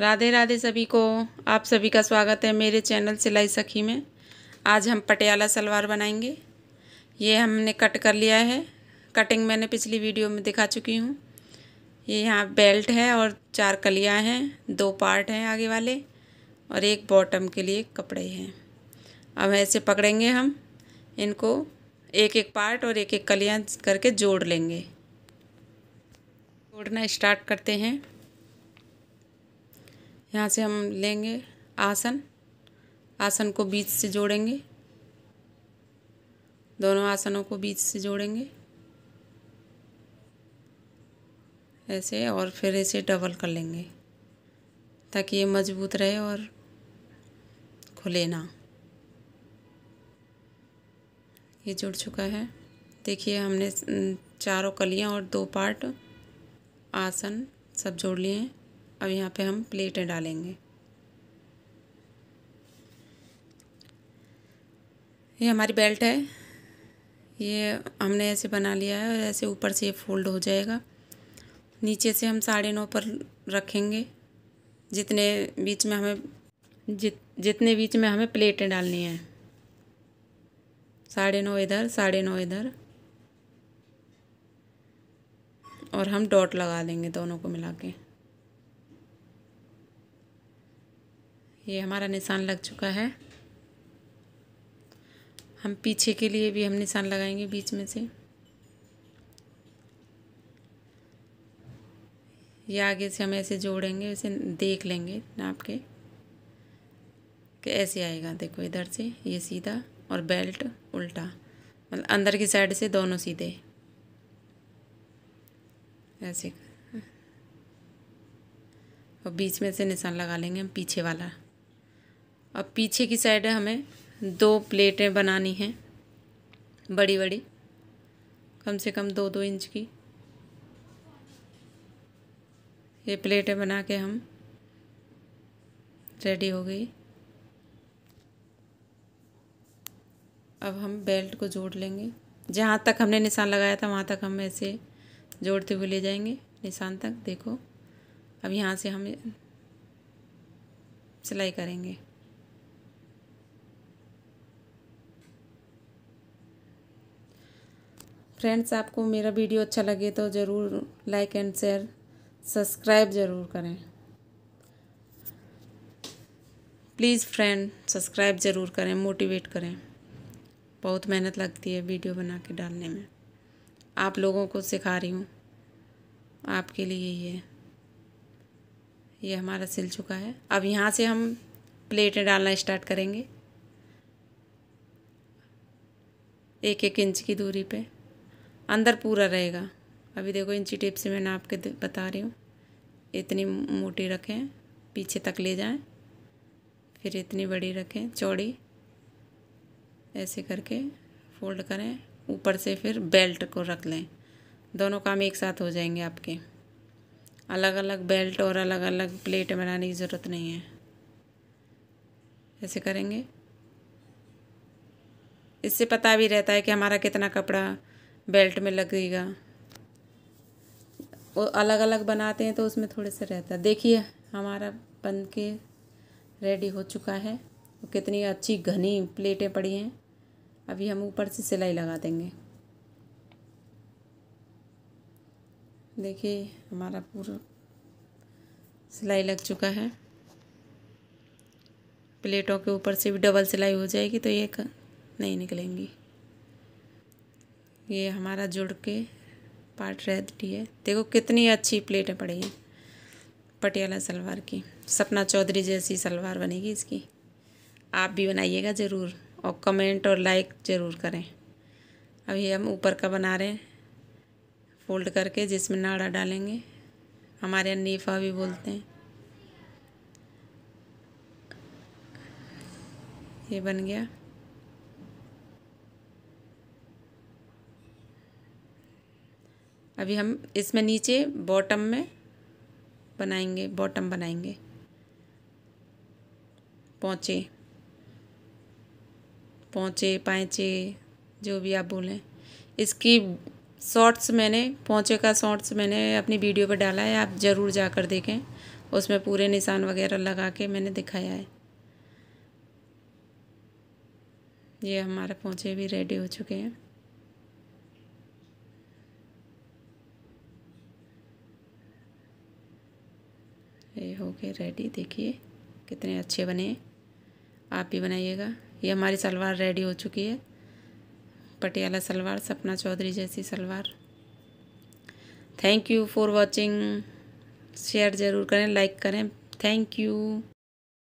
राधे राधे सभी को। आप सभी का स्वागत है मेरे चैनल सिलाई सखी में। आज हम पटियाला सलवार बनाएँगे। ये हमने कट कर लिया है। कटिंग मैंने पिछली वीडियो में दिखा चुकी हूँ। ये यहाँ बेल्ट है और चार कलियाँ हैं। दो पार्ट हैं आगे वाले और एक बॉटम के लिए कपड़े हैं। अब ऐसे पकड़ेंगे हम। इनको एक एक पार्ट और एक एक कलियाँ करके जोड़ लेंगे। जोड़ना स्टार्ट करते हैं। यहाँ से हम लेंगे आसन। आसन को बीच से जोड़ेंगे। दोनों आसनों को बीच से जोड़ेंगे। ऐसे और फिर इसे डबल कर लेंगे, ताकि ये मज़बूत रहे और खुले ना। ये जुड़ चुका है। देखिए, हमने चारों कलियाँ और दो पार्ट आसन सब जोड़ लिए हैं। अब यहाँ पे हम प्लेटें डालेंगे। ये हमारी बेल्ट है। ये हमने ऐसे बना लिया है और ऐसे ऊपर से ये फोल्ड हो जाएगा। नीचे से हम साढ़े नौ पर रखेंगे। जितने बीच में हमें, जित, जितने बीच में हमें प्लेटें डालनी हैं। साढ़े नौ इधर, साढ़े नौ इधर। और हम डॉट लगा देंगे दोनों को मिला के। ये हमारा निशान लग चुका है। हम पीछे के लिए भी हम निशान लगाएँगे बीच में से। ये आगे से हम ऐसे जोड़ेंगे उसे देख लेंगे नाप के कि ऐसे आएगा। देखो इधर से ये सीधा और बेल्ट उल्टा मतलब अंदर की साइड से दोनों सीधे। ऐसे। और बीच में से निशान लगा लेंगे हम पीछे वाला। अब पीछे की साइड हमें दो प्लेटें बनानी हैं बड़ी बड़ी कम से कम दो दो इंच की। ये प्लेटें बना के हम रेडी हो गई। अब हम बेल्ट को जोड़ लेंगे। जहाँ तक हमने निशान लगाया था, वहाँ तक हम ऐसे जोड़ते हुए ले जाएँगे, निशान तक। देखो, अब यहाँ से हम सिलाई करेंगे। फ्रेंड्स, आपको मेरा वीडियो अच्छा लगे तो ज़रूर लाइक एंड शेयर, सब्सक्राइब ज़रूर करें। प्लीज़ फ्रेंड, सब्सक्राइब ज़रूर करें, मोटिवेट करें। बहुत मेहनत लगती है वीडियो बना के डालने में। आप लोगों को सिखा रही हूँ। आपके लिए ये है ये हमारा सिल चुका है। अब यहाँ से हम प्लेटें डालना स्टार्ट करेंगे। एक एक इंच की दूरी पे। अंदर पूरा रहेगा। अभी देखो इंची टेप से मैं नाप के बता रही हूँ। इतनी मोटी रखें, पीछे तक ले जाएँ, फिर इतनी बड़ी रखें, चौड़ी। ऐसे करके फोल्ड करें, ऊपर से फिर बेल्ट को रख लें। दोनों काम एक साथ हो जाएँगे आपके। अलग अलग बेल्ट और अलग अलग प्लेट बनाने की ज़रूरत नहीं है। ऐसे करेंगे। इससे पता भी रहता है कि हमारा कितना कपड़ा बेल्ट में लगेगा। वो अलग अलग बनाते हैं तो उसमें थोड़े से रहता है। देखिए, हमारा बन के रेडी हो चुका है। कितनी अच्छी घनी प्लेटें पड़ी हैं। अभी हम ऊपर से सिलाई लगा देंगे। देखिए, हमारा पूरा सिलाई लग चुका है। प्लेटों के ऊपर से भी डबल सिलाई हो जाएगी तो ये नहीं निकलेंगी। ये हमारा जुड़ के पार्ट रेडी है। देखो कितनी अच्छी प्लेटें पड़ी हैं, पटियाला सलवार की। सपना चौधरी जैसी सलवार बनेगी इसकी। आप भी बनाइएगा ज़रूर और कमेंट और लाइक ज़रूर करें। अभी हम ऊपर का बना रहे हैं, फोल्ड करके जिसमें नाड़ा डालेंगे। हमारे यहाँ नीफा भी बोलते हैं। ये बन गया। अभी हम इसमें नीचे बॉटम में बनाएँगे बॉटम बनाएँगे। पहुँचे पहुँचे पाँचे, जो भी आप बोलें। इसकी शॉर्ट्स मैंने पहुँचे का शॉर्ट्स मैंने अपनी वीडियो पर डाला है, आप ज़रूर जाकर देखें। उसमें पूरे निशान वगैरह लगा के मैंने दिखाया है। ये हमारे पहुँचे भी रेडी हो चुके हैं। ये हो गए रेडी देखिए, कितने अच्छे बने। आप भी बनाइएगा। ये हमारी सलवार रेडी हो चुकी है। पटियाला सलवार, सपना चौधरी जैसी salwar. Thank you for watching share ज़रूर करें लाइक करें। Thank you